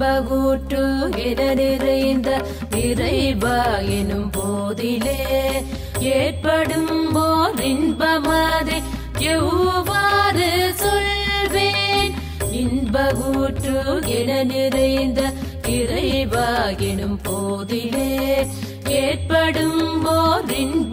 ஊற்று நிறைந்த இறைவா எனும் போதிலே ஏற்படும் போர் இன்பமாதை எவ்வாறு சொல்வேன்? இன்ப என நிறைந்த இறைவா எனும் போதிலே ஏற்படும் போர் இன்ப